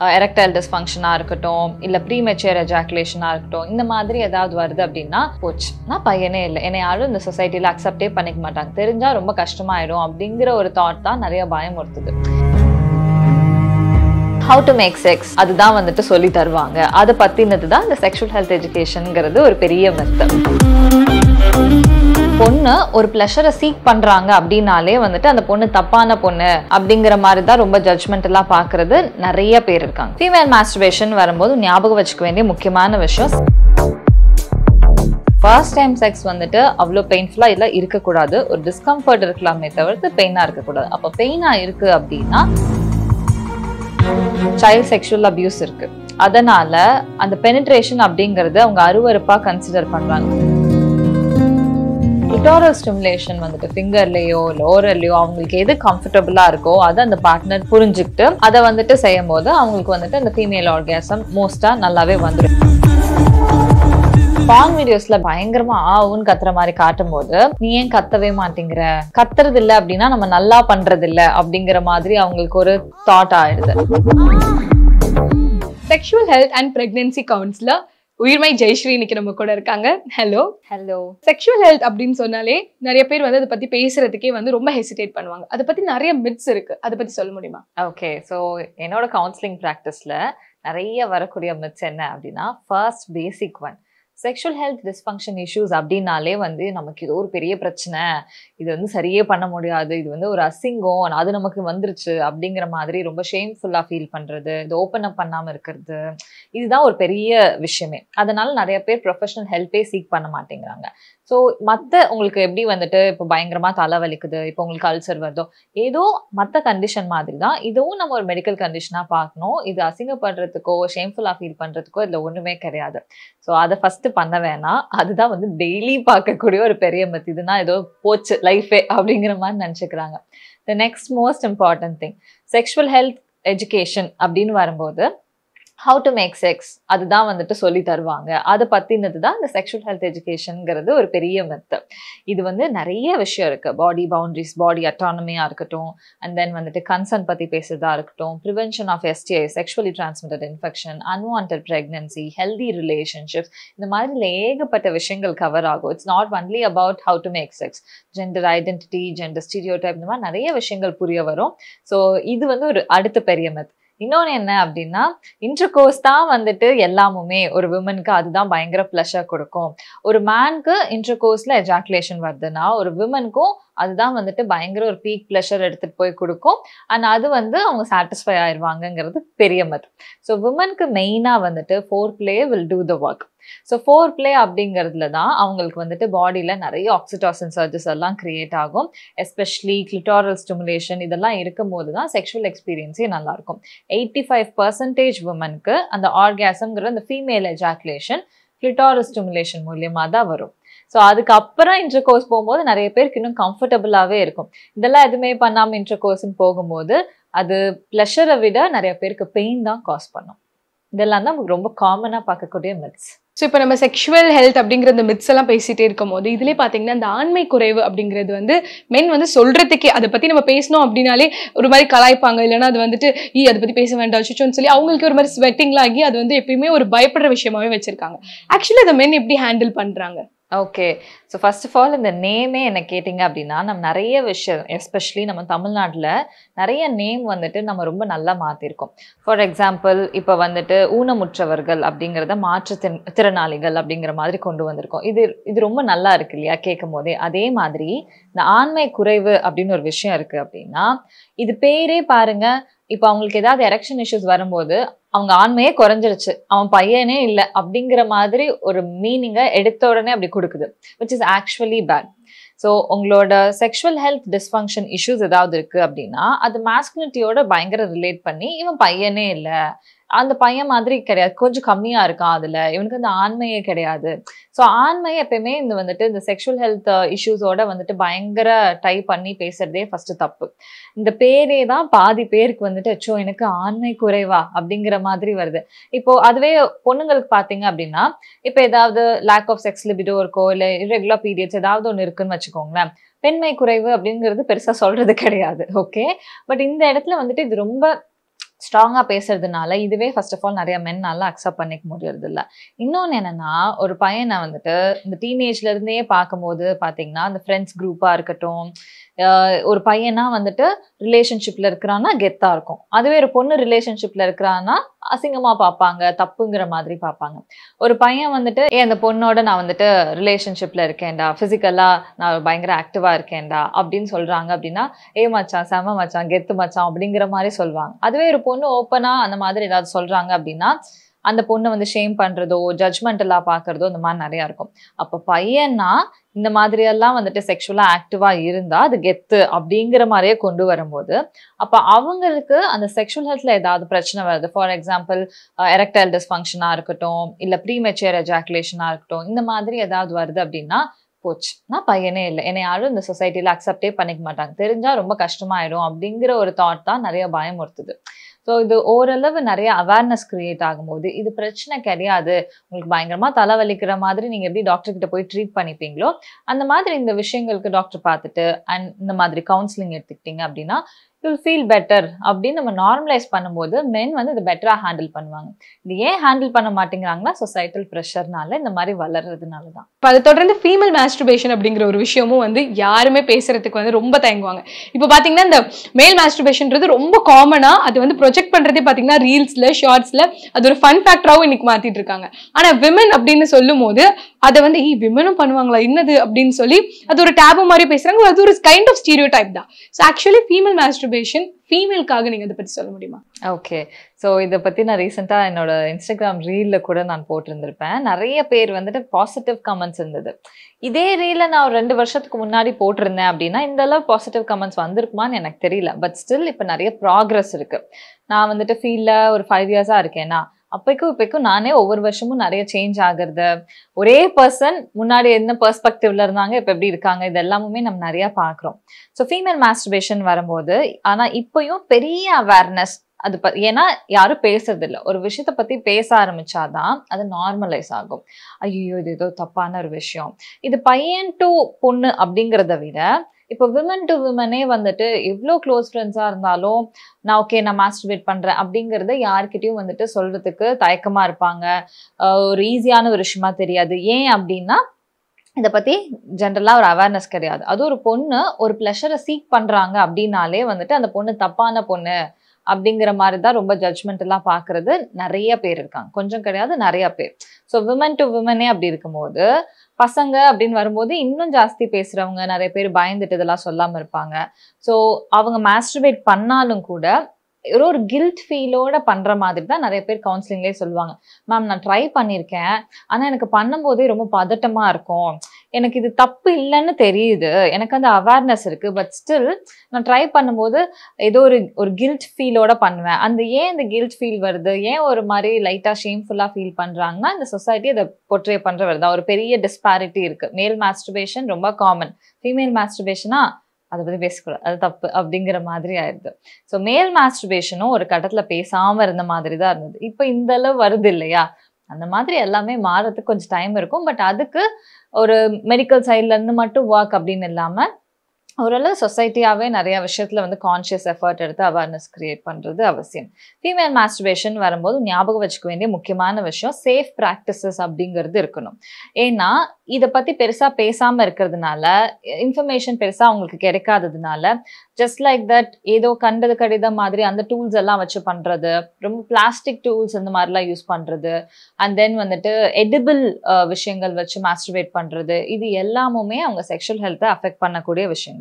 Erectile டிஸ்ஃபங்க்ஷனாக இருக்கட்டும் இல்லை premature எஜாக்குலேஷனாக இருக்கட்டும் இந்த மாதிரி ஏதாவது வருது அப்படின்னா போச்சு. நான் பையனே இல்லை. என்னை யாரும் இந்த சொசைட்டியில் அக்செப்டே பண்ணிக்க மாட்டாங்க. தெரிஞ்சால் ரொம்ப கஷ்டமாயிடும் அப்படிங்கிற ஒரு தாட் தான் நிறைய பயம் ஒருத்துது ஹவு டு மேக் செக்ஸ் அதுதான் வந்துட்டு சொல்லி தருவாங்க. அதை பற்றினது தான் இந்த செக்ஷுவல் ஹெல்த் எஜுகேஷனுங்கிறது ஒரு பெரிய மெத்தட் பொண்ணு ஒரு ப்ளஷரை சீக் பண்ணுறாங்க அப்படின்னாலே வந்துட்டு அந்த பொண்ணு தப்பான பொண்ணு அப்படிங்கிற மாதிரி தான் ரொம்ப ஜட்ஜ்மெண்ட் எல்லாம் பார்க்கறது நிறைய பேர் இருக்காங்க. ஃபீமேல் மாஸ்டர்பேஷன் வரும்போது ஞாபகம் வச்சுக்க வேண்டிய முக்கியமான விஷயம். ஃபர்ஸ்ட் டைம் செக்ஸ் வந்துட்டு அவ்வளோ பெயின்ஃபுல்லாக இல்லை இருக்கக்கூடாது. ஒரு டிஸ்கம்ஃபர்ட் இருக்கலாமே தவிர்த்து பெயினாக இருக்கக்கூடாது. அப்போ பெயினாக இருக்கு அப்படின்னா சைல்ட் செக்ஷுவல் அபியூஸ் இருக்கு. அதனால அந்த பெனிட்ரேஷன் அப்படிங்கறத அவங்க அருவருப்பா கன்சிடர் பண்றாங்க லிட்டோரல் ஸ்டிமுலேஷன் வந்துட்டு ஃபிங்கர்லயோ இல்லை ஓரல்லையோ அவங்களுக்கு எது கம்ஃபர்டபுளா இருக்கோ அதை அந்த பார்ட்னர் புரிஞ்சுக்கிட்டு அதை வந்துட்டு செய்யும் போது அவங்களுக்கு வந்துட்டு அந்த ஃபீமேல் ஆர்காசம் மோஸ்டா நல்லாவே வந்துடும் பாங் வீடியோஸ்ல பயங்கரமா ஆவுன்னு கத்துற மாதிரி காட்டும் போது நீ ஏன் கத்தவே மாட்டேங்கிற? கத்துறது இல்ல அப்படின்னா நம்ம நல்லா பண்றது இல்ல அப்படிங்கிற மாதிரி அவங்களுக்கு ஒரு தாட் ஆயிடுது. Sexual health and pregnancy counsellor Uyirmai Jayashree இன்னைக்கு நம்ம கூட இருக்காங்க. ஹலோ ஹலோ செக்ஷுவல் ஹெல்த் அப்படின்னு சொன்னாலே நிறைய பேர் வந்து அதை பத்தி பேசுறதுக்கே வந்து ரொம்ப ஹெசிடேட் பண்ணுவாங்க. அதை பத்தி நிறைய மிட்ஸ் இருக்கு. அதை பத்தி சொல்ல முடியுமா? ஓகே ஸோ என்னோட கவுன்சிலிங் ப்ராக்டிஸில் நிறைய வரக்கூடிய மித்ஸ் என்ன அப்படின்னா first basic one sexual health dysfunction issues அப்படின்னாலே வந்து நமக்கு இது ஒரு பெரிய பிரச்சனை. இது வந்து சரியே பண்ண முடியாது. இது வந்து ஒரு அசிங்கம். அது நமக்கு வந்துருச்சு அப்படிங்கிற மாதிரி ரொம்ப ஷேம்ஃபுல்லாக ஃபீல் பண்ணுறது இது ஓப்பன் அப் பண்ணாமல் இருக்கிறது. இதுதான் ஒரு பெரிய விஷயமே. அதனால நிறைய பேர் ப்ரொஃபஷனல் ஹெல்ப்பே சீக் பண்ண மாட்டேங்கிறாங்க. ஸோ மற்ற உங்களுக்கு எப்படி வந்துட்டு இப்போ பயங்கரமாக தலை வலிக்குது இப்போ உங்களுக்கு அல்சர் வருதோ ஏதோ மற்ற கண்டிஷன் மாதிரி தான் இதுவும் நம்ம ஒரு மெடிக்கல் கண்டிஷனாக பார்க்கணும். இது அசிங்கப்படுறதுக்கோ ஷேம்ஃபுல்லாக ஃபீல் பண்ணுறதுக்கோ இதில் ஒன்றுமே கிடையாது. ஸோ அதை ஃபஸ்ட்டு பண்ண வேணாம். அதுதான் வந்து டெய்லி பார்க்கக்கூடிய ஒரு பெரிய மத் இதுனா ஏதோ போச்சு லைஃபே அப்படிங்கிற மாதிரி நினச்சிக்கிறாங்க. The next most important thing sexual health education அப்படின்னு வரும்போது ஹவு டு மேக் செக்ஸ் அதுதான் வந்துட்டு சொல்லி தருவாங்க. அதை பற்றினது தான் இந்த செக்ஷுவல் ஹெல்த் எஜுகேஷனுங்கிறது ஒரு பெரிய மெத்து இது வந்து நிறைய விஷயம் இருக்குது பாடி பவுண்டரிஸ் பாடி அட்டானமியாக இருக்கட்டும் அண்ட் தென் வந்துட்டு கன்சர்ன் பற்றி பேசுறதா இருக்கட்டும் prevention of STI sexually transmitted infection unwanted pregnancy healthy relationship இந்த மாதிரி ஏகப்பட்ட விஷயங்கள் கவர் ஆகும். It's not only about how to make sex gender identity gender stereotype இந்த மாதிரி நிறைய விஷயங்கள் புரிய வரும். ஸோ இது வந்து ஒரு அடுத்த பெரிய மெத் இன்னொன்று என்ன அப்படின்னா இன்டர்கோர்ஸ் தான் வந்துட்டு எல்லாமுமே ஒரு விமனுக்கு அதுதான் பயங்கர ப்ளஷர் கொடுக்கும். ஒரு மேனுக்கு இன்டர்கோர்ஸில் எஜாக்குலேஷன் வருதுன்னா ஒரு விமனுக்கும் அதுதான் வந்துட்டு பயங்கர ஒரு பீக் ப்ளஷர் எடுத்துகிட்டு போய் கொடுக்கும். அண்ட் அது வந்து அவங்க சாட்டிஸ்ஃபை ஆயிடுவாங்கங்கிறது பெரிய மத் ஸோ விமனுக்கு மெயினாக வந்துட்டு foreplay will do the work so foreplay அப்படிங்கிறதுல தான் அவங்களுக்கு வந்துட்டு பாடியில் நிறைய ஆக்சிடாசின் சர்ஜஸ் எல்லாம் கிரியேட் ஆகும். எஸ்பெஷலி கிளிட்டாரல் ஸ்டிமுலேஷன் இதெல்லாம் இருக்கும்போது தான் செக்ஷுவல் எக்ஸ்பீரியன்ஸே நல்லாயிருக்கும். எயிட்டி ஃபைவ் பர்சன்டேஜ் உமனுக்கு அந்த ஆர்காசம்ங்கிற அந்த ஃபீமேல் எஜாக்குலேஷன் கிளிட்டாரல் ஸ்டிமுலேஷன் மூலியமாக தான் வரும். ஸோ அதுக்கப்புறம் இன்டர் கோர்ஸ் போகும்போது நிறைய பேருக்கு இன்னும் கம்ஃபர்டபுளாகவே இருக்கும். இதெல்லாம் எதுவுமே பண்ணாமல் இன்டர் கோர்ஸ்ன்னு போகும்போது அது ப்ளஷரை விட நிறைய பேருக்கு பெயின் தான் காஸ் பண்ணும். இதெல்லாம் தான் ரொம்ப காமனாக பார்க்கக்கூடிய மித்ஸ் ஸோ இப்போ நம்ம செக்ஷுவல் ஹெல்த் அப்படிங்கிற அந்த மித்ஸ் எல்லாம் பேசிகிட்டே இருக்கும் போது இதுலேயே பார்த்தீங்கன்னா அந்த ஆண்மை குறைவு அப்படிங்கிறது வந்து மென் வந்து சொல்கிறதுக்கே அதை பற்றி நம்ம பேசணும் அப்படின்னாலே ஒரு மாதிரி கலாய்ப்பாங்க. இல்லைனா அது வந்துட்டு ஈ அதை பற்றி பேச வேண்டாம் வச்சுச்சோன்னு சொல்லி அவங்களுக்கு ஒரு மாதிரி ஸ்வெட்டிங்லாம் ஆகி அது வந்து எப்பயுமே ஒரு பயப்படுற விஷயமாவே வச்சுருக்காங்க. ஆக்சுவலி அதை மென் எப்படி ஹேண்டில் பண்ணுறாங்க okay so first of all இந்த நேமே என்ன கேட்டிங்க அப்படின்னா நம்ம நிறைய விஷயம் எஸ்பெஷலி நம்ம தமிழ்நாட்டில் நிறைய நேம் வந்துட்டு நம்ம ரொம்ப நல்லா மாற்றிருக்கோம் ஃபார் எக்ஸாம்பிள் இப்போ வந்துட்டு ஊனமுற்றவர்கள் அப்படிங்கிறத மாற்றுத்திறன் திறனாளிகள் அப்படிங்கிற மாதிரி கொண்டு வந்திருக்கோம். இது இது ரொம்ப நல்லா இருக்கு இல்லையா? கேட்கும் போதே அதே மாதிரி இந்த ஆண்மை குறைவு அப்படின்னு ஒரு விஷயம் இருக்குது அப்படின்னா இது பேரே பாருங்கள் இப்போ அவங்களுக்கு ஏதாவது எரெக்ஷன் இஷ்யூஸ் வரும்போது அவங்க ஆண்மையே குறைஞ்சிருச்சு. அவன் பையனே இல்லை அப்படிங்கிற மாதிரி ஒரு மீனிங்கை எடுத்த உடனே அப்படி கொடுக்குது which is actually bad so உங்களோட செக்ஷுவல் ஹெல்த் டிஸ்ஃபங்க்ஷன் இஷ்யூஸ் ஏதாவது இருக்கு அப்படின்னா அது மாஸ்குலிட்டியோட பயங்கர ரிலேட் பண்ணி இவன் பையனே இல்லை அந்த பையன் மாதிரி கிடையாது. கொஞ்சம் கம்மியா இருக்கான் அதுல. இவனுக்கு அந்த ஆண்மையே கிடையாது. ஸோ ஆண்மை எப்பயுமே இந்த வந்துட்டு இந்த செக்ஷுவல் ஹெல்த் இஷ்யூஸோட வந்துட்டு பயங்கர டை பண்ணி பேசுறதே ஃபர்ஸ்ட் தப்பு. இந்த பேரே தான் பாதி பேருக்கு வந்துட்டு அச்சோ எனக்கு ஆண்மை குறைவா? அப்படிங்கிற மாதிரி வருது. இப்போ அதுவே பொண்ணுங்களுக்கு பாத்தீங்க அப்படின்னா இப்போ ஏதாவது லேக் ஆஃப் செக்ஸ் லிபிடோ இருக்கோ இல்லை இரெகுலர் பீரியட்ஸ் ஏதாவது ஒன்று இருக்குன்னு வச்சுக்கோங்களேன் பெண்மை குறைவு அப்படிங்கிறது பெருசா சொல்றது கிடையாது. ஓகே பட் இந்த இடத்துல வந்துட்டு இது ரொம்ப ஸ்ட்ராங்காக பேசுறதுனால இதுவே ஃபர்ஸ்ட் ஆஃப் ஆல் நிறைய மென்னால அக்செப்ட் பண்ணிக்க முடியறது இல்ல இன்னொன்று என்னன்னா ஒரு பையனை வந்துட்டு இந்த டீனேஜ்ல இருந்தே பார்க்கும்போது பார்த்தீங்கன்னா இந்த ஃப்ரெண்ட்ஸ் குரூப்பாக இருக்கட்டும் ஒரு பையனா வந்துட்டு ரிலேஷன்ஷிப்ல இருக்கிறான்னா கெத்தா இருக்கும். அதுவே ஒரு பொண்ணு ரிலேஷன்ஷிப்ல இருக்கிறான்னா அசிங்கமா பார்ப்பாங்க தப்புங்கிற மாதிரி பார்ப்பாங்க. ஒரு பையன் வந்துட்டு ஏ அந்த பொண்ணோட நான் வந்துட்டு ரிலேஷன்ஷிப்ல இருக்கேன்டா பிசிக்கலா நான் பயங்கர ஆக்டிவா இருக்கேன்டா அப்படின்னு சொல்றாங்க அப்படின்னா ஏ மச்சான் செம மச்சான் கெத்து மச்சான் அப்படிங்கிற மாதிரி சொல்லுவாங்க அதுவே ஒரு பொண்ணு ஓப்பனா அந்த மாதிரி ஏதாவது சொல்றாங்க அப்படின்னா அந்த பொண்ணை வந்து ஷேம் பண்றதோ ஜட்ஜ்மெண்டலா பாக்குறதோ இந்த மாதிரி நிறைய இருக்கும். அப்ப பையன்னா இந்த மாதிரி எல்லாம் வந்துட்டு செக்ஷுவலா ஆக்டிவா இருந்தா அது கெத்து அப்படிங்கிற மாதிரியே கொண்டு வரும்போது அப்ப அவங்களுக்கு அந்த செக்ஷுவல் ஹெல்த்ல ஏதாவது பிரச்சனை வருது. ஃபார் எக்ஸாம்பிள் எரக்டைல் டிஸ்ஃபங்க்ஷனா இருக்கட்டும் இல்ல ப்ரீமெச்சூர் எஜாகுலேஷனா இருக்கட்டும் இந்த மாதிரி ஏதாவது வருது அப்படின்னா போச்சு. நான் பையனே இல்லை. என்னை யாரும் இந்த சொசைட்டில அக்செப்டே பண்ணிக்க மாட்டாங்க. தெரிஞ்சா ரொம்ப கஷ்டமாயிடும் அப்படிங்கிற ஒரு தாட் தான் நிறைய பயம் ஒருத்துது ஸோ இது ஓரளவு நிறைய அவேர்னஸ் கிரியேட் ஆகும்போது இது பிரச்சனை கிடையாது. உங்களுக்கு பயங்கரமா தலைவலிக்கிற மாதிரி நீங்க எப்படி டாக்டர் கிட்ட போய் ட்ரீட் பண்ணிப்பீங்களோ அந்த மாதிரி இந்த விஷயங்களுக்கு டாக்டர் பார்த்துட்டு அண்ட் இந்த மாதிரி கவுன்சிலிங் எடுத்துக்கிட்டீங்க அப்படின்னா யூல் ஃபீல் பெட்டர் அப்படின்னு நம்ம நார்மலைஸ் பண்ணும்போது மென் வந்து இது பெட்டரா ஹேண்டில் பண்ணுவாங்க. இது ஏன் ஹேண்டில் பண்ண மாட்டேங்கிறாங்கன்னா சொசைட்டல் ப்ரெஷர்னால இந்த மாதிரி வளர்றதுனால தான் இப்போ அதை தொடர்ந்து ஃபீமேல் மாஸ்டர்பேஷன் அப்படிங்கிற ஒரு விஷயமும் வந்து யாருமே பேசுறதுக்கு வந்து ரொம்ப தயங்குவாங்க. இப்போ பார்த்தீங்கன்னா இந்த மேல் மாஸ்டர்பேஷன்ன்றது ரொம்ப காமனா அது வந்து ப்ரொஜெக்ட் பண்றதே பார்த்தீங்கன்னா ரீல்ஸ்ல ஷார்ட்ஸில் அது ஒரு ஃபன் ஃபேக்டராகவும் இன்னைக்கு மாத்திட்டு இருக்காங்க. ஆனா விமன் அப்படின்னு சொல்லும் போது அதை வந்து ஈ விமனும் பண்ணுவாங்களா? என்னது? அப்படின்னு சொல்லி அது ஒரு டேபு மாதிரி பேசுறாங்க. அது ஒரு கைண்ட் ஆஃப் ஸ்டீரியோ டைப் தான் ஸோ ஆக்சுவலி ஃபீமேல் மாஸ்டர்பேஷன் ஃபீமேலுக்காக நீங்க அதை பற்றி சொல்ல முடியுமா? ஓகே ஸோ இதை பற்றி நான் ரீசெண்டாக என்னோட இன்ஸ்டாகிராம் ரீலில் கூட நான் போட்டிருந்திருப்பேன். நிறைய பேர் வந்துட்டு பாசிட்டிவ் கமெண்ட்ஸ் இருந்தது. இதே ரீலில் நான் ஒரு ரெண்டு வருஷத்துக்கு முன்னாடி போட்டிருந்தேன் அப்படின்னா இந்த அளவு பாசிட்டிவ் கமெண்ட்ஸ் வந்திருக்குமான்னு எனக்கு தெரியல. பட் ஸ்டில் இப்போ நிறைய ப்ராக்ரஸ் இருக்கு. நான் வந்துட்டு ஃபீல்டில் ஒரு ஃபைவ் இயர்ஸாக இருக்கேன்னா அப்பைக்கும் இப்பைக்கும் நானே ஒவ்வொரு வருஷமும் நிறைய சேஞ்ச் ஆகுறது. ஒரே பர்சன் முன்னாடி என்ன பெர்ஸ்பெக்டிவ்ல இருந்தாங்க இப்போ எப்படி இருக்காங்க இது எல்லாமே நம்ம நிறைய பார்க்குறோம். ஸோ ஃபீமேல் மாஸ்டர்பேஷன் வரும்போது ஆனால் இப்பயும் பெரிய அவேர்னஸ் அது ப ஏன்னா யாரும் பேசுறதில்ல. ஒரு விஷயத்த பத்தி பேச ஆரம்பிச்சாதான் அது நார்மலைஸ் ஆகும். ஐயோ இது ஏதோ தப்பான ஒரு விஷயம். இது பையன் டு பொண்ணு அப்படிங்கிறத விட இப்போ விமன் டு விமனே வந்துட்டு எவ்வளோ க்ளோஸ் ஃப்ரெண்ட்ஸாக இருந்தாலும் நான் ஓகே நான் மாஸ்டர்பேட் பண்ணுறேன் அப்படிங்கிறத யார்கிட்டயும் வந்துட்டு சொல்றதுக்கு தயக்கமாக இருப்பாங்க. ஒரு ஈஸியான ஒரு விஷயமா தெரியாது. ஏன் அப்படின்னா இதை பற்றி ஜென்ரலாக ஒரு அவேர்னஸ் கிடையாது. அது ஒரு பொண்ணு ஒரு ப்ளஷரை சீக் பண்ணுறாங்க அப்படின்னாலே வந்துட்டு அந்த பொண்ணு தப்பான பொண்ணு. அப்படிங்கிற மாதிரி தான் ரொம்ப ஜட்ஜ்மெண்டெல்லாம் பார்க்கறது நிறைய பேர் இருக்காங்க. கொஞ்சம் கிடையாது நிறைய பேர். ஸோ விமன் டு விமனே அப்படி இருக்கும்போது பசங்க அப்படின்னு வரும்போது இன்னும் ஜாஸ்தி பேசுறவங்க நிறைய பேர் பயந்துட்டு இதெல்லாம் சொல்லாம இருப்பாங்க. ஸோ அவங்க மாஸ்டர்பேட் பண்ணாலும் கூட ஒரு ஒரு கில்ட் ஃபீலோட பண்ற மாதிரி தான் நிறைய பேர் கவுன்சிலிங்லேயே சொல்லுவாங்க. மேம் நான் ட்ரை பண்ணியிருக்கேன் ஆனா எனக்கு பண்ணும்போதே ரொம்ப பதட்டமா இருக்கும். எனக்கு இது தப்பு இல்லைன்னு தெரியுது. எனக்கு அந்த அவேர்னஸ் இருக்கு. பட் ஸ்டில் நான் ட்ரை பண்ணும்போது ஏதோ ஒரு ஒரு கில்ட் ஃபீலோட பண்ணுவேன். அந்த ஏன் இந்த கில்ட் ஃபீல் வருது? ஏன் ஒரு மாதிரி லைட்டா ஷேம்ஃபுல்லா ஃபீல் பண்றாங்கன்னா இந்த சொசைட்டி அதை பொட்ரே பண்ற வருது ஒரு பெரிய டிஸ்பாரிட்டி இருக்கு. மேல் மாஸ்டர்பேஷன் ரொம்ப காமன் ஃபீமேல் மாஸ்டர்பேஷனா அதை பற்றி பேசக்கூடாது. அது தப்பு அப்படிங்கிற மாதிரி ஆயிடுது. ஸோ மேல் மாஸ்டர்பேஷனும் ஒரு கட்டத்தில் பேசாமல் இருந்த மாதிரி தான் இருந்தது. இப்போ இந்த அளவு வருது இல்லையா? அந்த மாதிரி எல்லாமே மாறதுக்கு கொஞ்சம் டைம் இருக்கும். பட் அதுக்கு ஒரு மெடிக்கல் சைட்லேருந்து மட்டும் ஒர்க் அப்படின்னு இல்லாமல் ஓரளவு சொசைட்டியாகவே நிறைய விஷயத்தில் வந்து கான்ஷியஸ் எஃபர்ட் எடுத்து அவேர்னஸ் கிரியேட் பண்ணுறது அவசியம். ஃபீமேல் மாஸ்டர்பேஷன் வரும்போது ஞாபகம் வச்சுக்க வேண்டிய முக்கியமான விஷயம் சேஃப் ப்ராக்டிசஸ் அப்படிங்கிறது இருக்கணும். ஏன்னா இதை பற்றி பெருசாக பேசாமல் இருக்கிறதுனால இன்ஃபர்மேஷன் பெருசாக அவங்களுக்கு கிடைக்காததுனால ஜஸ்ட் லைக் தட் ஏதோ கண்டது கடிதம் மாதிரி அந்த டூல்ஸ் எல்லாம் வச்சு பண்ணுறது ரொம்ப பிளாஸ்டிக் டூல்ஸ் இந்த மாதிரிலாம் யூஸ் பண்ணுறது அண்ட் தென் வந்துட்டு எடிபிள் விஷயங்கள் வச்சு மாஸ்டர்பேட் பண்ணுறது இது எல்லாமுமே அவங்க செக்ஷுவல் ஹெல்த்தை அஃபெக்ட் பண்ணக்கூடிய விஷயங்கள்.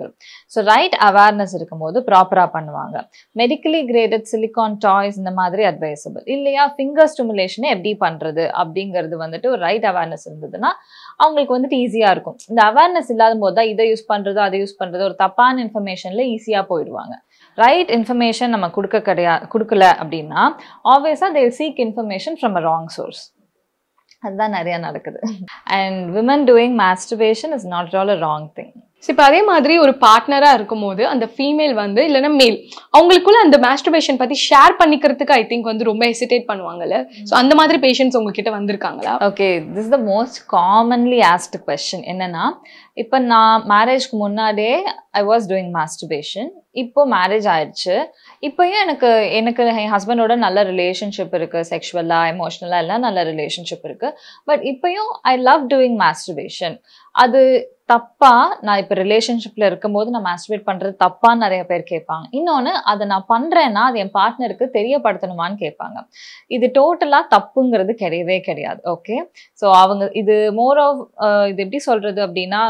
ஸோ ரைட் அவேர்னஸ் இருக்கும்போது ப்ராப்பராக பண்ணுவாங்க. மெடிக்கலி கிரேடட் சிலிகான் டாய்ஸ் இந்த மாதிரி அட்வைசபிள் இல்லையா ஃபிங்கர் ஸ்டிமுலேஷனை எப்படி பண்றது அப்படிங்கிறது வந்துட்டு ஒரு ரைட் அவேர்னஸ் இருந்ததுன்னா அவங்களுக்கு வந்துட்டு ஈஸியாக இருக்கும். இந்த அவேர்னஸ் இல்லாத போது தான் இதை யூஸ் பண்ணுறதோ அதை யூஸ் பண்ணுறதோ ஒரு தப்பான இன்ஃபர்மேஷனில் ஈஸியாக போயிடுவாங்க. ரைட் இன்ஃபர்மேஷன் நம்ம கொடுக்க கிடையாது கொடுக்கல அப்படின்னா ஆப்வியஸாக they seek information from a wrong source அதுதான் நிறைய நடக்குது. And women doing masturbation is not all a wrong thing இப்போ அதே மாதிரி ஒரு பார்ட்னராக இருக்கும்போது அந்த ஃபீமேல் வந்து இல்லைன்னா மேல் அவங்களுக்குள்ள அந்த மாஸ்டர்பேஷன் பற்றி ஷேர் பண்ணிக்கிறதுக்கு ஐ திங்க் வந்து ரொம்ப ஹெசிடேட் பண்ணுவாங்கல்ல. ஸோ அந்த மாதிரி பேஷண்ட்ஸ் உங்ககிட்ட வந்திருக்காங்களா? Okay this the most commonly asked question என்னன்னா இப்போ நான் மேரேஜ்க்கு முன்னாடியே ஐ வாஸ் டூயிங் மாஸ்டர்பேஷன் இப்போ மேரேஜ் ஆயிடுச்சு இப்போயும் எனக்கு எனக்கு என் ஹஸ்பண்டோட நல்ல ரிலேஷன்ஷிப் இருக்குது செக்ஷுவலாக எமோஷ்னலாக எல்லாம் நல்ல ரிலேஷன்ஷிப் இருக்குது பட் இப்போயும் ஐ லவ் டூயிங் மாஸ்டர்பேஷன் அது தப்பா நான் இப்போ ரிலேஷன்ஷிப்ல இருக்கும்போது நான் மாஸ்டிவேட் பண்றது தப்பான்னு நிறைய பேர் கேட்பாங்க. இன்னொன்று அதை நான் பண்றேன்னா அது என் பார்ட்னருக்கு தெரியப்படுத்தணுமான்னு கேட்பாங்க. இது டோட்டலா தப்புங்கிறது கிடையவே கிடையாது ஓகே ஸோ அவங்க இது மோர் ஆஃப் இது எப்படி சொல்றது அப்படின்னா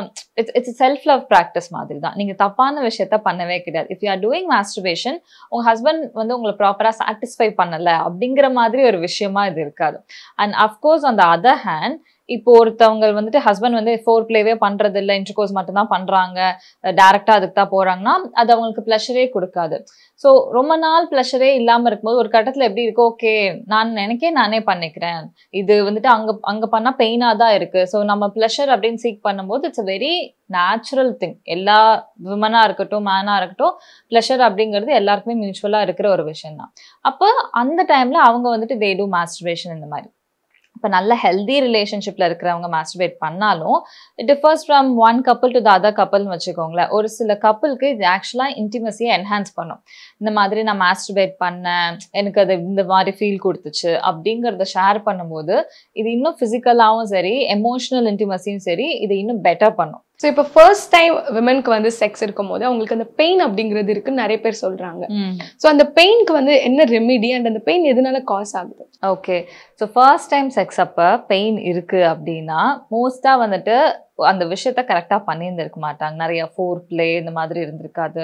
it's it's self love practice மாதிரி தான் நீங்க தப்பான விஷயத்த பண்ணவே கிடையாது. If you are doing masturbation உங்க ஹஸ்பண்ட் வந்து உங்களை ப்ராப்பரா சாட்டிஸ்ஃபை பண்ணல அப்படிங்கிற மாதிரி ஒரு விஷயமா இது இருக்காது. அண்ட் அஃப்கோர்ஸ் அந்த அதர் ஹேண்ட் இப்போ ஒருத்தவங்க வந்துட்டு ஹஸ்பண்ட் வந்து ஃபோர் பிளேவே பண்றது இல்லை இன்டர்கோர்ஸ் மட்டும்தான் பண்றாங்க. டேரக்டா அதுக்கு தான் போறாங்கன்னா அது அவங்களுக்கு ப்ளஷரே கொடுக்காது. ஸோ ரொம்ப நாள் ப்ளஷரே இல்லாம இருக்கும்போது ஒரு கட்டத்துல எப்படி இருக்கு? ஓகே நான் நினைக்கே நானே பண்ணிக்கிறேன். இது வந்துட்டு அங்க அங்க பண்ணா பெயினா தான் இருக்கு. ஸோ நம்ம ப்ளஷர் அப்படின்னு சீக் பண்ணும்போது it's a very natural thing எல்லா விமனா இருக்கட்டும் மேனா இருக்கட்டும் ப்ளஷர் அப்படிங்கிறது எல்லாருக்குமே மியூச்சுவலா இருக்கிற ஒரு விஷயம் தான் அப்போ அந்த டைம்ல அவங்க வந்துட்டு தே டூ மாஸ்டர்பேஷன் இந்த மாதிரி. இப்போ நல்ல ஹெல்தி ரிலேஷன்ஷிப்ல இருக்கிறவங்க மாஸ்டர்பேட் பண்ணாலும் it differs from one couple to the other கப்பல்னு வச்சுக்கோங்களேன். ஒரு சில கப்பலுக்கு இது ஆக்சுவலாக இன்டிமசியை என்ஹான்ஸ் பண்ணும். இந்த மாதிரி நான் மாஸ்டர்பேட் பண்ணேன் எனக்கு அது இந்த மாதிரி ஃபீல் கொடுத்துச்சு அப்படிங்கிறத ஷேர் பண்ணும்போது இது இன்னும் ஃபிசிக்கலாகவும் சரி எமோஷனல் இன்டிமசியும் சரி இது இன்னும் பெட்டர் பண்ணும். ஸோ இப்போ ஃபர்ஸ்ட் டைம் விமனுக்கு வந்து செக்ஸ் இருக்கும்போது அவங்களுக்கு அந்த பெயின் அப்படிங்கிறது இருக்குன்னு நிறைய பேர் சொல்றாங்க. ஸோ அந்த பெயினுக்கு வந்து என்ன ரெமிடி அண்ட் அந்த பெயின் எதனால காஸ் ஆகுது? Okay so first time sex அப்போ பெயின் இருக்கு அப்படின்னா மோஸ்ட்டாக வந்துட்டு அந்த விஷயத்த கரெக்டாக பண்ணியிருந்திருக்க மாட்டாங்க. நிறைய ஃபோர் பிளே இந்த மாதிரி இருந்திருக்காது.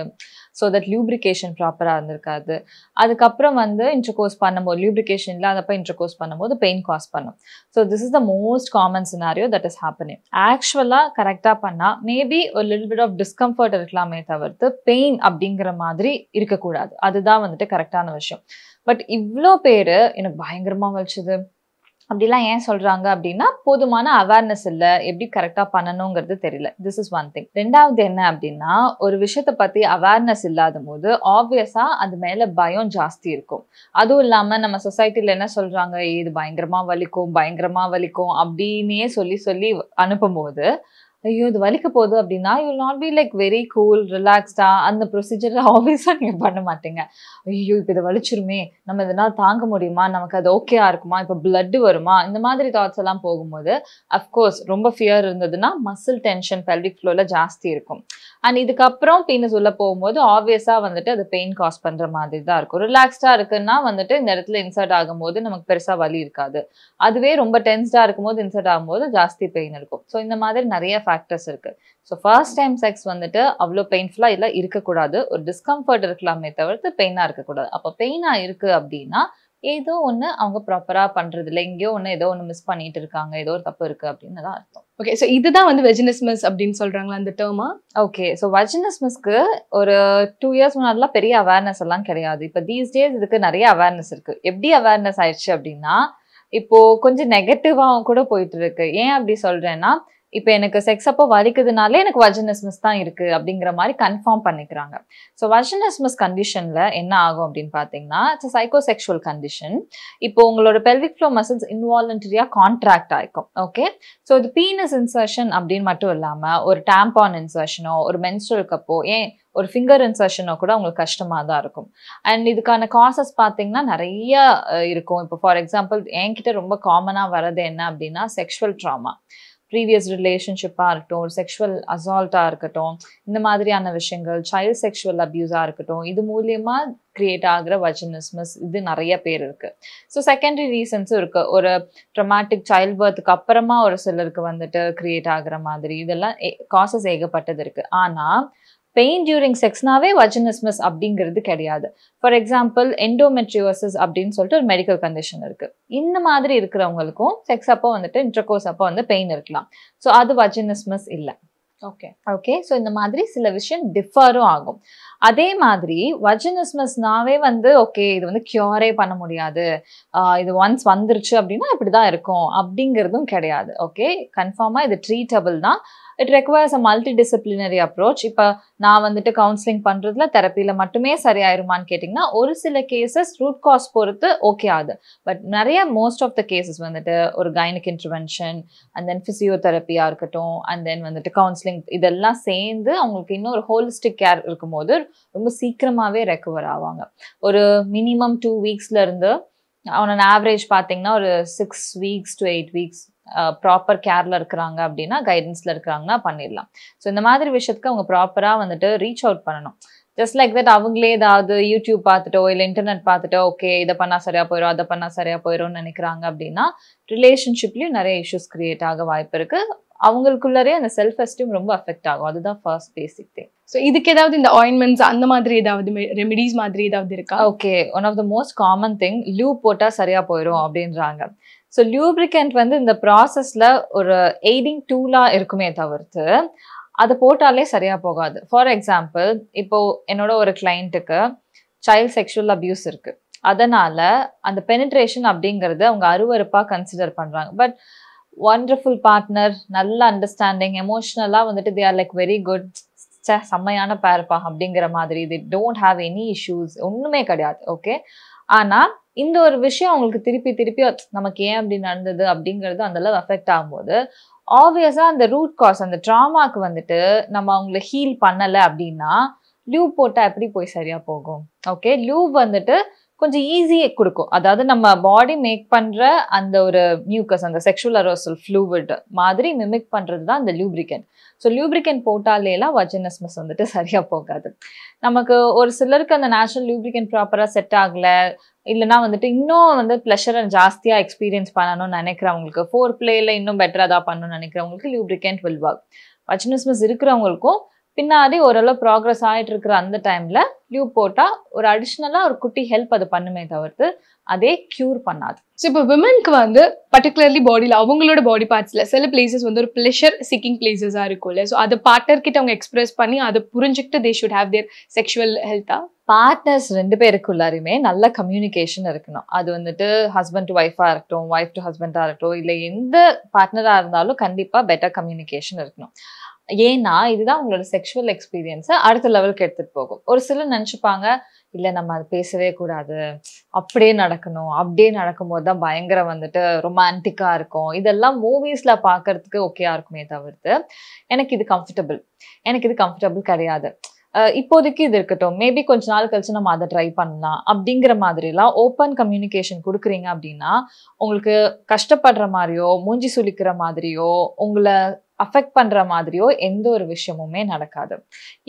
ஸோ தட் லியூப்ரிகேஷன் ப்ராப்பராக இருந்திருக்காது. அதுக்கப்புறம் வந்து இன்டர்கோர்ஸ் பண்ணும்போது லியூப்ரிகேஷன் இல்லாதப்ப இன்டர்கோர்ஸ் பண்ணும்போது பெயின் காஸ் பண்ணும். So this is the most common scenario that is happening ஆக்சுவலாக கரெக்டாக பண்ணால் மேபி ஒரு லிட்டில் பிட் ஆஃப் டிஸ்கம்ஃபர்ட் இருக்கலாமே தவிர்த்து பெயின் அப்படிங்கிற மாதிரி இருக்கக்கூடாது. அதுதான் வந்துட்டு கரெக்டான விஷயம். பட் இவ்வளோ பேர் எனக்கு பயங்கரமாக வலிச்சுது. அப்படிலாம் ஏன் சொல்றாங்க அப்படின்னா போதுமான அவேர்னஸ் இல்லை எப்படி கரெக்டாக பண்ணணுங்கிறது தெரியல. திஸ் இஸ் ஒன் திங் ரெண்டாவது என்ன அப்படின்னா ஒரு விஷயத்த பத்தி அவேர்னஸ் இல்லாத போது ஆப்வியஸா அது மேல பயம் ஜாஸ்தி இருக்கும். அதுவும் இல்லாம நம்ம சொசைட்டில என்ன சொல்றாங்க இது பயங்கரமா வலிக்கும் பயங்கரமா வலிக்கும் அப்படின்னே சொல்லி சொல்லி அனுப்பும்போது ஐயோ இது வலிக்க போகுது அப்படின்னா you not be like very cool ரிலாக்ஸ்டா அந்த ப்ரொசீஜர் ஆப்வியஸாக நீங்கள் பண்ண மாட்டீங்க. ஐயோ இப்போ இதை வலிச்சிருமே நம்ம இதனால் தாங்க முடியுமா? நமக்கு அது ஓகேயா இருக்குமா? இப்போ பிளட் வருமா? இந்த மாதிரி தாட்ஸ் எல்லாம் போகும்போது அஃப்கோர்ஸ் ரொம்ப ஃபியர் இருந்ததுன்னா மசில் டென்ஷன் பெல்விக் ஃப்ளோவில் ஜாஸ்தி இருக்கும். அண்ட் இதுக்கப்புறம் பீனஸ் உள்ள போகும்போது ஆப்வியஸாக வந்துட்டு அது பெயின் காஸ் பண்ணுற மாதிரி தான் இருக்கும். ரிலாக்ஸ்டாக இருக்குன்னா வந்துட்டு இந்த இடத்துல இன்சர்ட் ஆகும்போது நமக்கு பெருசாக வலி இருக்காது. அதுவே ரொம்ப டென்ஸ்டாக இருக்கும்போது இன்சர்ட் ஆகும்போது ஜாஸ்தி பெயின் இருக்கும். ஸோ இந்த மாதிரி நிறைய ஃபேக்டர்ஸ் இருக்கு. ஸோ ஃபர்ஸ்ட் டைம் செக்ஸ் வந்துட்டு அவ்வளோ பெயின்ஃபுல்லா இல்லை இருக்கக்கூடாது. ஒரு டிஸ்கம்ஃபர்ட் இருக்கலாமே தவிர்த்து பெயினா இருக்கக்கூடாது. அப்போ பெயினா இருக்கு அப்படின்னா ஏதோ ஒன்று அவங்க ப்ராப்பரா பண்றது இல்லை எங்கேயோ ஒன்று ஏதோ ஒன்று மிஸ் பண்ணிட்டு இருக்காங்க. ஏதோ ஒரு தப்பு இருக்கு அப்படின்னு தான் அர்த்தம். ஓகே ஸோ இதுதான் வந்து வெஜினிஸ்மஸ் அப்படின்னு சொல்றாங்களா அந்த டேர்மா ஓகே ஸோ வஜினஸ்மஸ்க்கு ஒரு டூ இயர்ஸ் முன்னாடிலாம் பெரிய அவேர்னஸ் எல்லாம் கிடையாது. இப்போ தீஸ் டேஸ் இதுக்கு நிறைய அவேர்னஸ் இருக்கு. எப்படி அவேர்னஸ் ஆயிடுச்சு அப்படின்னா இப்போ கொஞ்சம் நெகட்டிவாகவும் கூட போயிட்டு இருக்கு. ஏன் அப்படி சொல்றேன்னா இப்போ எனக்கு செக்ஸ் அப்போ வலிக்குதுனாலே எனக்கு வஜினஸ்மஸ் தான் இருக்கு அப்படிங்கிற மாதிரி கன்ஃபார்ம் பண்ணிக்கிறாங்க. ஸோ வஜினஸ்மஸ் கண்டிஷன்ல என்ன ஆகும் அப்படின்னு பார்த்தீங்கன்னா இட்ஸ் சைக்கோசெக்சுவல் கண்டிஷன் இப்போ உங்களோட பெல்விக் ஃப்ளோ மசில்ஸ் இன்வாலண்டரியா கான்ட்ராக்ட் ஆகிக்கும் ஓகே ஸோ இது பீனஸ் இன்சர்ஷன் அப்படின்னு மட்டும் இல்லாமல் ஒரு டேம்பான் இன்சர்ஷனோ ஒரு மென்ஸ்ட்ரல் கப்போ ஏன் ஒரு ஃபிங்கர் இன்சர்ஷனோ கூட உங்களுக்கு கஷ்டமாக தான் இருக்கும். அண்ட் இதுக்கான காசஸ் பார்த்தீங்கன்னா நிறைய இருக்கும். இப்போ ஃபார் எக்ஸாம்பிள் என்கிட்ட ரொம்ப காமனாக வர்றது என்ன அப்படின்னா செக்ஷுவல் ட்ராமா ப்ரீவியஸ் ரிலேஷன்ஷிப்பாக இருக்கட்டும் ஒரு செக்ஷுவல் அசால்ட்டாக இருக்கட்டும் இந்த மாதிரியான விஷயங்கள் சைல்ட் செக்ஷுவல் அப்யூஸாக இருக்கட்டும் இது மூலியமா கிரியேட் ஆகுற வஜினிஸ்மஸ் இது நிறைய பேர் இருக்கு. ஸோ செகண்டரி ரீசன்ஸும் இருக்கு. ஒரு ட்ரமாட்டிக் சைல்ட் பர்த்துக்கு அப்புறமா ஒரு சிலருக்கு வந்துட்டு கிரியேட் ஆகுற மாதிரி. இதெல்லாம் காசஸ் ஏகப்பட்டது இருக்கு. ஆனா பெயின் டியூரிங் செக்ஸ்னாவே வஜினிஸ்மஸ் அப்படிங்கிறது கிடையாது. ஃபார் எக்ஸாம்பிள் எண்டோமெட்ரியோசிஸ் அப்படின்னு சொல்லிட்டு ஒரு மெடிக்கல் கண்டிஷன் இருக்கு. இந்த மாதிரி இருக்கிறவங்களுக்கும் செக்ஸ் அப்போ வந்துட்டு இன்டர்கோர்ஸ் அப்போ வந்து பெயின் இருக்கலாம். ஸோ அது வஜினிஸ்மஸ் இல்லை. ஓகே ஓகே ஸோ இந்த மாதிரி சில விஷயம் டிஃபரும் ஆகும். அதே மாதிரி வஜினிஸ்மஸ்னாவே வந்து ஓகே இது வந்து கியூரே பண்ண முடியாது. இது ஒன்ஸ் வந்துருச்சு அப்படின்னா இப்படிதான் இருக்கும் அப்படிங்கிறதும் கிடையாது. ஓகே கன்ஃபார்மா இது ட்ரீட்டபிள் தான். It requires a multidisciplinary approach இப்போ நான் வந்துட்டு கவுன்சிலிங் பண்ணுறதுல தெரப்பியில் மட்டுமே சரியாயிருமான்னு கேட்டிங்கன்னா ஒரு சில கேசஸ் ரூட் காஸ் பொறுத்து ஓகே ஆகுது. பட் நிறைய மோஸ்ட் ஆஃப் த கேசஸ் வந்துட்டு ஒரு கைனிக் இன்டர்வென்ஷன் அண்ட் தென் ஃபிசியோதெரப்பியாக இருக்கட்டும் அண்ட் தென் வந்துட்டு கவுன்சிலிங் இதெல்லாம் சேர்ந்து அவங்களுக்கு இன்னும் ஒரு ஹோலிஸ்டிக் கேர் இருக்கும்போது ரொம்ப சீக்கிரமாகவே ரெக்கவர் ஆவாங்க. ஒரு மினிமம் டூ வீக்ஸ்லேருந்து அவனோட ஆவரேஜ் பார்த்தீங்கன்னா ஒரு six weeks to eight weeks proper கேரில் இருக்கிறாங்க அப்படின்னா கைடன்ஸில் இருக்கிறாங்கன்னா பண்ணிடலாம். ஸோ இந்த மாதிரி விஷயத்துக்கு அவங்க ப்ராப்பராக வந்துட்டு ரீச் அவுட் பண்ணணும். ஜஸ்ட் லைக் தட் அவங்களே ஏதாவது யூடியூப் பார்த்துட்டோ இல்லை இன்டர்நெட் பார்த்துட்டோ ஓகே இதை பண்ணால் சரியாக போயிடும் அதை பண்ணால் சரியாக போயிடும்னு நினைக்கிறாங்க அப்படின்னா ரிலேஷன்ஷிப்லேயும் நிறைய இஷ்யூஸ் கிரியேட் ஆக வாய்ப்பு இருக்குது அவங்களுக்குள்ளரே அந்த செல்ஃப் எஸ்டீம் ரொம்ப அஃபெக்ட் ஆகும். அதுதான் ஃபர்ஸ்ட் பேசிக் திங் ஸோ இதுக்கு ஏதாவது இந்த ஆயின்மெண்ட்ஸ் அந்த மாதிரி ஏதாவது ரெமெடிஸ் மாதிரி ஏதாவது இருக்கா? Okay one of the most common thing லூ போட்டா சரியா போயிடும் அப்படின்றாங்க. ஸோ லியூப்ரிகண்ட் வந்து இந்த ப்ராசஸில் ஒரு எய்டிங் டூலாக இருக்குமே தவிர்த்து அதை போட்டாலே சரியாக போகாது. ஃபார் எக்ஸாம்பிள் இப்போ என்னோட ஒரு கிளைண்ட்டுக்கு சைல்ட் செக்ஷுவல் அபியூஸ் இருக்குது அதனால் அந்த பெனிட்ரேஷன் அப்படிங்கிறது அவங்க அருவறுப்பாக கன்சிடர் பண்ணுறாங்க பட் ஒண்டர்ஃபுல் பார்ட்னர் நல்ல அண்டர்ஸ்டாண்டிங் எமோஷ்னலாக வந்துட்டு they are like very good say செம்மையான பேர்ப்பா அப்படிங்கிற மாதிரி they don't have any issues ஒன்றுமே கிடையாது ஓகே ஆனால் இந்த ஒரு விஷயம் அவங்களுக்கு திருப்பி திருப்பி நமக்கு ஏன் அப்படி நடந்தது? அப்படிங்கிறது அந்த அளவு அஃபெக்ட் ஆகும்போது ஆப்வியஸாக அந்த ரூட் காஸ் அந்த ட்ராமாக்கு வந்துட்டு நம்ம அவங்கள ஹீல் பண்ணலை அப்படின்னா லூப் போட்டால் எப்படி போய் சரியாக போகும்? ஓகே லூப் வந்துட்டு கொஞ்சம் ஈஸியாக கொடுக்கும். அதாவது நம்ம பாடி மேக் பண்ணுற அந்த ஒரு மியூக்கஸ் அந்த செக்ஷுவல் அரோசல் ஃப்ளூவிட் மாதிரி மிமிக் பண்ணுறது தான் அந்த லியூப்ரிகன் ஸோ லியூப்ரிகன் போட்டாலேலாம் வஜினஸ்மஸ் வந்துட்டு சரியாக போகாது. நமக்கு ஒரு சிலருக்கு அந்த நேச்சுரல் லியூப்ரிகன் ப்ராப்பராக செட் ஆகல. இல்லைனா வந்துட்டு இன்னும் வந்து ப்ளஷரை ஜாஸ்தியாக எக்ஸ்பீரியன்ஸ் பண்ணணும்னு நினைக்கிறவங்களுக்கு ஃபோர் பிளேயில் இன்னும் பெட்டராக தான் பண்ணணும்னு நினைக்கிறவங்களுக்கு லியூப்ரிகன்ட் வில் ஒர்க் வஜினஸ்மஸ் இருக்கிறவங்களுக்கும் பின்னாடி ஓரளவு ப்ராக்ரஸ் ஆகிட்டு இருக்கிற அந்த டைம்ல டியூப் போட்டா ஒரு அடிஷ்னலா ஒரு குட்டி ஹெல்ப் அது பண்ணுமே தவிர்த்து அதே கியூர் பண்ணாது. ஸோ இப்போ விமனுக்கு வந்து பர்டிகுலர்லி பாடியில் அவங்களோட பாடி பார்ட்ஸில் சில பிளேசஸ் வந்து ஒரு ப்ளஷர் சீக்கிங் பிளேசஸாக இருக்கும்ல. ஸோ அதை பார்ட்னர் கிட்ட அவங்க எக்ஸ்பிரஸ் பண்ணி அதை புரிஞ்சுக்கிட்டு they should have their sexual ஹெல்த்தா partners ரெண்டு பேருக்குள்ளாரையுமே நல்ல கம்யூனிகேஷன் இருக்கணும். அது வந்துட்டு ஹஸ்பண்ட் டு ஒய்ஃபாக இருக்கட்டும் ஒய்ஃப் டு ஹஸ்பண்டாக இருக்கட்டும் இல்லை எந்த பார்ட்னராக இருந்தாலும் கண்டிப்பாக பெட்டர் கம்யூனிகேஷன் இருக்கணும். ஏன்னா இதுதான் உங்களோட செக்ஷுவல் எக்ஸ்பீரியன்ஸை அடுத்த லெவலுக்கு எடுத்துகிட்டு போகும். ஒரு சிலர் நினச்சிப்பாங்க இல்லை நம்ம அது பேசவே கூடாது. அப்படியே நடக்கணும். அப்படியே நடக்கும்போது தான் பயங்கர வந்துட்டு ரொமான்டிக்காக இருக்கும். இதெல்லாம் மூவிஸில் பார்க்கறதுக்கு ஓகேயா இருக்குமே தவிர்த்து எனக்கு இது கம்ஃபர்டபுள் எனக்கு இது கம்ஃபர்டபுள் கிடையாது. இப்போதைக்கு இது இருக்கட்டும். மேபி கொஞ்ச நாள் கழிச்சு நம்ம அதை ட்ரை பண்ணலாம். அப்படிங்கிற மாதிரிலாம் ஓப்பன் கம்யூனிகேஷன் கொடுக்குறீங்க அப்படின்னா உங்களுக்கு கஷ்டப்படுற மாதிரியோ மூஞ்சி சுளிக்கிற மாதிரியோ உங்களை அஃபெக்ட் பண்ற மாதிரியோ எந்த ஒரு விஷயமுமே நடக்காது.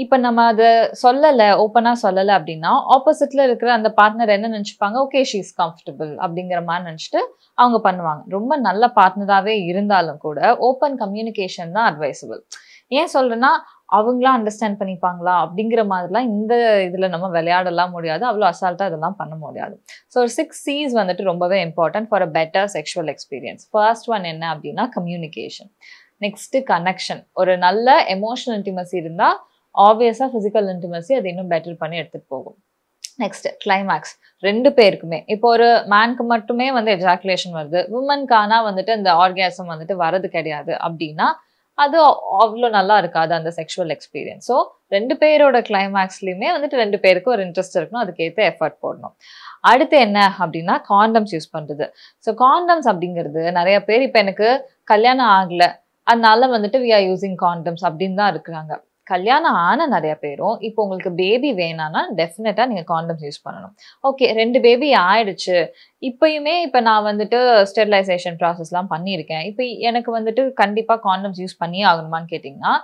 இப்போ நம்ம அதை சொல்லலை ஓப்பனாக சொல்லலை அப்படின்னா ஆப்போசிட்ல இருக்கிற அந்த பார்ட்னர் என்ன நினச்சிப்பாங்க? ஓகே ஷீ இஸ் கம்ஃபர்டபுள் அப்படிங்கிற மாதிரி நினச்சிட்டு அவங்க பண்ணுவாங்க. ரொம்ப நல்ல பார்ட்னராகவே இருந்தாலும் கூட ஓப்பன் கம்யூனிகேஷன் தான் அட்வைசபிள் ஏன் சொல்றேன்னா அவங்களாம் அண்டர்ஸ்டாண்ட் பண்ணிப்பாங்களா அப்படிங்கிற மாதிரிலாம் இந்த இதில் நம்ம விளையாடலாம் முடியாது. அவ்வளோ அசால்ட்டாக இதெல்லாம் பண்ண முடியாது. ஸோ ஒரு சிக்ஸ் சீஸ் வந்துட்டு ரொம்பவே important for a better sexual experience first one என்ன அப்படின்னா கம்யூனிகேஷன் நெக்ஸ்ட்டு கனெக்ஷன் ஒரு நல்ல எமோஷனல் இன்டிமசி இருந்தால் ஆப்வியஸாக ஃபிசிக்கல் இன்டிமசி அது இன்னும் பெட்டர் பண்ணி எடுத்துகிட்டு போகும். நெக்ஸ்ட் கிளைமேக்ஸ் ரெண்டு பேருக்குமே. இப்போ ஒரு மேனுக்கு மட்டுமே வந்து எஜாக்குலேஷன் வருது. உமன்கானா வந்துட்டு அந்த ஆர்காசம் வந்துட்டு வரது கிடையாது. அப்படின்னா அது அவ்வளோ நல்லா இருக்காது அந்த செக்ஷுவல் எக்ஸ்பீரியன்ஸ் ஸோ ரெண்டு பேரோட கிளைமேக்ஸ்லையுமே வந்துட்டு ரெண்டு பேருக்கு ஒரு இன்ட்ரெஸ்ட் இருக்கணும். அதுக்கேற்ற எஃபர்ட் போடணும். அடுத்து என்ன அப்படின்னா காண்டம்ஸ் யூஸ் பண்ணுறது ஸோ காண்டம்ஸ் அப்படிங்கிறது நிறைய பேர் இப்போ எனக்கு கல்யாணம் ஆகலை. அதனால வந்துட்டு வி ஆர் யூசிங் காண்டம்ஸ் அப்படின்னு தான் இருக்கிறாங்க. கல்யாணம் ஆன நிறைய பேரும் இப்போ உங்களுக்கு பேபி வேணான்னா டெஃபினட்டாக நீங்கள் காண்டம்ஸ் யூஸ் பண்ணணும். ஓகே ரெண்டு பேபி ஆயிடுச்சு. இப்பயுமே இப்போ நான் வந்துட்டு ஸ்டெரிலைசேஷன் ப்ராசஸ்லாம் பண்ணியிருக்கேன். இப்போ எனக்கு வந்துட்டு கண்டிப்பாக காண்டம்ஸ் யூஸ் பண்ணியே ஆகணுமான்னு கேட்டிங்கன்னா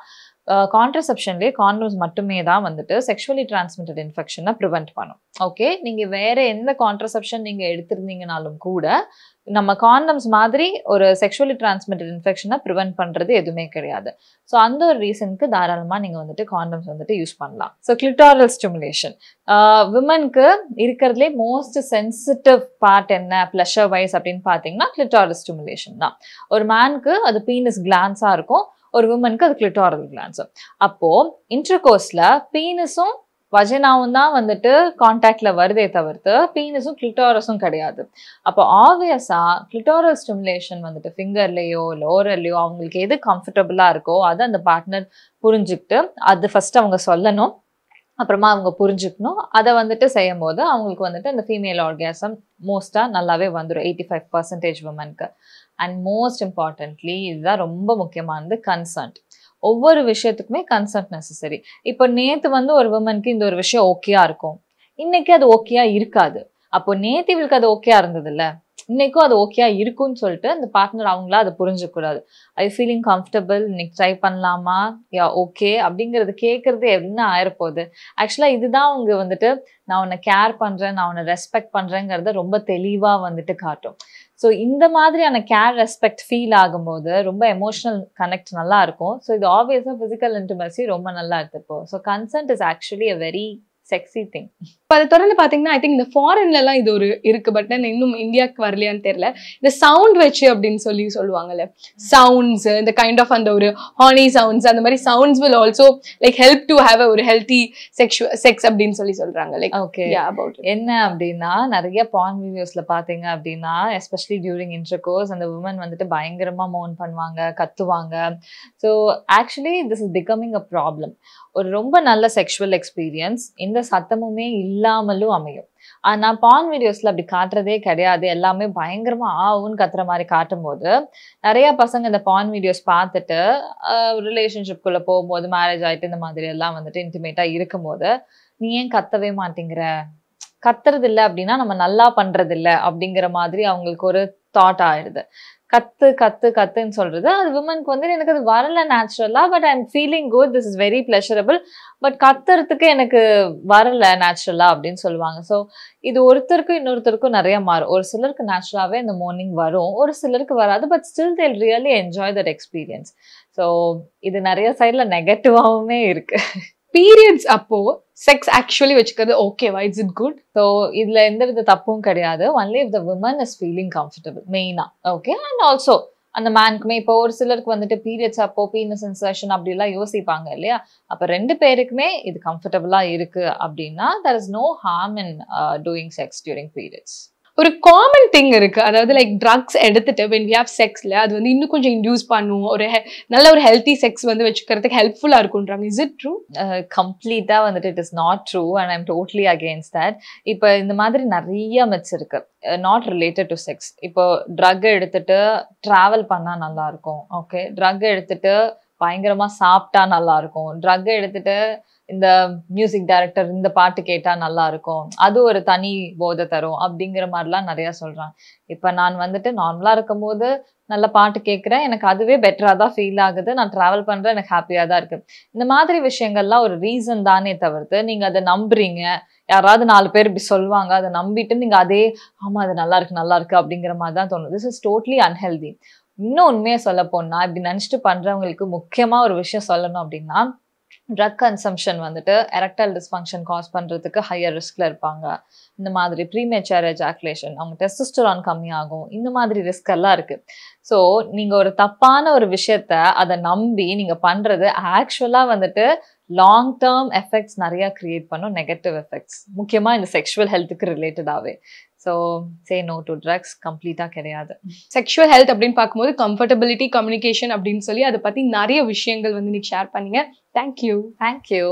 கான்ட்ரசெப்ஷன்லேயே காண்டம்ஸ் மட்டுமே தான் வந்துட்டு செக்ஷுவலி டிரான்ஸ்மிட்டட் இன்ஃபெக்ஷனை ப்ரிவெண்ட் பண்ணும். ஓகே நீங்கள் வேறு எந்த கான்ட்ரசெப்ஷன் நீங்கள் எடுத்திருந்தீங்கனாலும் கூட நம்ம காண்டம்ஸ் மாதிரி ஒரு செக்ஷுவலி டிரான்ஸ்மிட்டட் இன்ஃபெக்ஷனை ப்ரிவென்ட் பண்ணுறது எதுவுமே கிடையாது. ஸோ அந்த ஒரு ரீசனுக்கு தாராளமாக நீங்கள் வந்துட்டு காண்டம்ஸ் வந்துட்டு யூஸ் பண்ணலாம். ஸோ கிளிட்டாரல் ஸ்டிமுலேஷன் விமனுக்கு இருக்கிறதுலே மோஸ்ட் சென்சிட்டிவ் பார்ட் என்ன? ப்ளஷர் வைஸ் அப்படின்னு பார்த்தீங்கன்னா கிளிட்டாரல் ஸ்டிமுலேஷன் தான். ஒரு மேனுக்கு அது பீனஸ் கிளான்ஸாக இருக்கும். ஒரு விமனுக்கு அது கிளிட்டாரல் கிளான்ஸும் அப்போது இன்டர்கோர்ஸில் பீனஸும் வஜினாவும் தான் வந்துட்டு காண்டாக்ட்ல வருதே தவிர்த்து பீனஸும் கிளிட்டோரஸும் கிடையாது. அப்போ ஆப்வியஸா கிளிட்டோரல் ஸ்டிமுலேஷன் வந்துட்டு ஃபிங்கர்லேயோ இல்லை ஓரல்லையோ அவங்களுக்கு எது கம்ஃபர்டபுளாக இருக்கோ அதை அந்த பார்ட்னர் புரிஞ்சுக்கிட்டு அது ஃபர்ஸ்ட் அவங்க சொல்லணும். அப்புறமா அவங்க புரிஞ்சுக்கணும். அதை வந்துட்டு செய்யும் போது அவங்களுக்கு வந்துட்டு அந்த ஃபீமேல் ஆர்காசம் மோஸ்ட்டாக நல்லாவே வந்துடும் எயிட்டி ஃபைவ் பர்சன்டேஜ் உமனுக்கு அண்ட் மோஸ்ட் இம்பார்ட்டன்ட்லி இதுதான் ரொம்ப முக்கியமானது கன்சர்ன்ட் ஒவ்வொரு விஷயத்துக்குமே கன்சென்ட் நெசசரி இப்போ நேத்து வந்து ஒரு உமனுக்கு இந்த ஒரு விஷயம் ஓகேயா இருக்கும். இன்னைக்கு அது ஓகேயா இருக்காது. அப்போ நேத்து இவளுக்கு அது ஓகேயா இருந்தது இன்னைக்கும் அது ஓகேயா இருக்கும்னு சொல்லிட்டு அந்த பார்ட்னர் அவங்களா அதை புரிஞ்சுக்கூடாது ஐ ஃபீலிங் கம்ஃபர்டபுள் இன்னைக்கு ட்ரை பண்ணலாமா? யா ஓகே அப்படிங்கிறது கேட்கறது என்ன ஆயிரப்போகுது? ஆக்சுவலாக இதுதான் அவங்க வந்துட்டு நான் உன்னை கேர் பண்றேன் நான் உன்னை ரெஸ்பெக்ட் பண்ணுறேங்கிறத ரொம்ப தெளிவாக வந்துட்டு காட்டும். ஸோ இந்த மாதிரியான கேர் ரெஸ்பெக்ட் ஃபீல் ஆகும்போது ரொம்ப எமோஷனல் கனெக்ட் நல்லா இருக்கும். ஸோ இது ஆப்வியஸாக ஃபிசிக்கல் இன்டிமசி ரொம்ப நல்லா எடுத்துப்போம் so consent is actually a very sexy thing இப்போ அதை தொடர்ந்து பாத்தீங்கன்னா ஐ திங்க் இந்த ஃபாரின்ல எல்லாம் இது ஒரு இருக்கு பட் இன்னும் இந்தியாவுக்கு வரலையான்னு தெரியல. இந்த சவுண்ட் வச்சு அப்படின்னு சொல்லி சொல்லுவாங்கல்ல சவுண்ட்ஸ் இந்த கைண்ட் ஆஃப் அந்த ஒரு ஹானி சவுண்ட்ஸ் அந்த மாதிரி sounds will also like help to have ஒரு ஹெல்த்தி செக்ஷு செக்ஸ் அப்படின்னு சொல்லி சொல்றாங்க லைக் ஓகே அபவுட் என்ன அப்படின்னா நிறைய பான் வீடியோஸ்ல பாத்தீங்க அப்படின்னா எஸ்பெஷலி டியூரிங் இன்டர்கோர்ஸ் அந்த உமன் வந்துட்டு பயங்கரமா மோன் பண்ணுவாங்க கத்துவாங்க. So actually this is becoming a problem ஒரு ரொம்ப நல்ல செக்ஷுவல் எக்ஸ்பீரியன்ஸ் எந்த சத்தமுமே இல்லாமலும் அமையும். ஆனா பான் வீடியோஸ்ல அப்படி காட்டுறதே கிடையாது. எல்லாமே பயங்கரமா ஆவுன்னு கத்துற மாதிரி காட்டும் போது நிறைய பசங்க இந்த பான் வீடியோஸ் பார்த்துட்டு ரிலேஷன்ஷிப்குள்ள போகும்போது மேரேஜ் ஆயிட்டு இந்த மாதிரி எல்லாம் வந்துட்டு இன்டிமேட்டா இருக்கும்போது நீ ஏன் கத்தவே மாட்டேங்கிற? கத்துறது இல்லை அப்படின்னா நம்ம நல்லா பண்றது இல்லை அப்படிங்கிற மாதிரி அவங்களுக்கு ஒரு தாட் ஆயிடுது. கத்து கத்து கத்துன்னு சொல்றது. அது விமனுக்கு வந்து எனக்கு அது வரல நேச்சுரலா but I am feeling good this is very pleasurable but கத்துறதுக்கு எனக்கு வரல நேச்சுரலா அப்படின்னு சொல்லுவாங்க. ஸோ இது ஒருத்தருக்கும் இன்னொருத்தருக்கும் நிறைய மாறும். ஒரு சிலருக்கு நேச்சுரலாகவே இந்த மார்னிங் வரும். ஒரு சிலருக்கு வராது but still they'll really enjoy that experience so இது நிறைய சைடில் நெகட்டிவாகவுமே இருக்குது பீரியட்ஸ் அப்போ செக்ஸ் ஆக்சுவலி வச்சுக்கிறது ஓகேவா இட்ஸ் இட் குட் ஸோ இதுல எந்த வித தப்பும் கிடையாது. Only if the women is feeling comfortable மெயினா ஓகே அண்ட் ஆல்சோ அந்த மேனுக்குமே இப்போ ஒரு சிலருக்கு வந்துட்டு பீரியட்ஸ் அப்போ பீனஸ் இன்சர்ஷன் அப்படிலாம் யோசிப்பாங்க இல்லையா? அப்போ ரெண்டு பேருக்குமே இது கம்ஃபர்டபுளாக இருக்கு அப்படின்னா there is no harm in doing sex during periods ஒரு காமன் திங் இருக்கு. அதாவது லைக் ட்ரக்ஸ் எடுத்துட்டு வென் வி ஹேவ் செக்ஸ்ல அது வந்து இன்னும் கொஞ்சம் இன்டியூஸ் பண்ணும். ஒரு நல்ல ஒரு ஹெல்த்தி செக்ஸ் வந்து வச்சுக்கிறதுக்கு ஹெல்ப்ஃபுல்லா இருக்குன்றாங்க இஸ் இட் ட்ரூ கம்ப்ளீட்டா வந்துட்டு it is not true and I'm totally against that இப்போ இந்த மாதிரி நிறைய மிட்ஸ் இருக்கு. நாட் ரிலேட்டட் டு செக்ஸ் இப்போ ட்ரக் எடுத்துட்டு டிராவல் பண்ணா நல்லா இருக்கும் ஓகே ட்ரக் எடுத்துட்டு பயங்கரமா சாப்பிட்டா நல்லா இருக்கும் ட்ரக் எடுத்துட்டு இந்த மியூசிக் டைரக்டர் இந்த பாட்டு கேட்டா நல்லா இருக்கும். அது ஒரு தனி போதை தரும் அப்படிங்கிற மாதிரிலாம் நிறைய சொல்றாங்க. இப்ப நான் வந்துட்டு நார்மலா இருக்கும்போது நல்ல பாட்டு கேட்குறேன் எனக்கு அதுவே பெட்டரா தான் ஃபீல் ஆகுது. நான் டிராவல் பண்றேன் எனக்கு ஹாப்பியா தான் இருக்கு. இந்த மாதிரி விஷயங்கள்லாம் ஒரு ரீசன் தானே தவிர்த்து நீங்க அதை நம்புறீங்க. யாராவது நாலு பேர் இப்படி சொல்லுவாங்க. அதை நம்பிட்டு நீங்க அதே ஆமா அது நல்லா இருக்கு நல்லா இருக்கு அப்படிங்கிற மாதிரி தான் தோணும். திஸ் இஸ் டோட்லி அன்ஹெல்தி இன்னும் உண்மையை சொல்ல போனா இப்படி நினைச்சிட்டு பண்றவங்களுக்கு முக்கியமா ஒரு விஷயம் சொல்லணும் அப்படின்னா ட்ரக் கன்சம்ஷன் வந்துட்டு எரக்டைல் டிஸ்ஃபங்க்ஷன் காஸ் பண்றதுக்கு ஹையர் ரிஸ்க்ல இருப்பாங்க. இந்த மாதிரி ப்ரீமேச்சர் எஜாக்குலேஷன் அவங்க டெஸ்டஸ்டரான் கம்மியாகும். இந்த மாதிரி ரிஸ்க் எல்லாம் இருக்கு. ஸோ நீங்க ஒரு தப்பான ஒரு விஷயத்த அதை நம்பி நீங்க பண்றது ஆக்சுவலா வந்துட்டு லாங் டேர்ம் எஃபெக்ட்ஸ் நிறைய கிரியேட் பண்ணும் நெகட்டிவ் எஃபெக்ட்ஸ் முக்கியமா இந்த செக்ஷுவல் ஹெல்த்துக்கு ரிலேட்டடாவே so say no to drugs கம்ப்ளீட்டா கிடையாது. செக்ஷுவல் ஹெல்த் அப்படின்னு பார்க்கும்போது கம்ஃபர்டபிலிட்டி கம்யூனிகேஷன் அப்படின்னு சொல்லி அதை பத்தி நிறைய விஷயங்கள் வந்து நீங்க ஷேர் பண்ணீங்க. Thank you thank you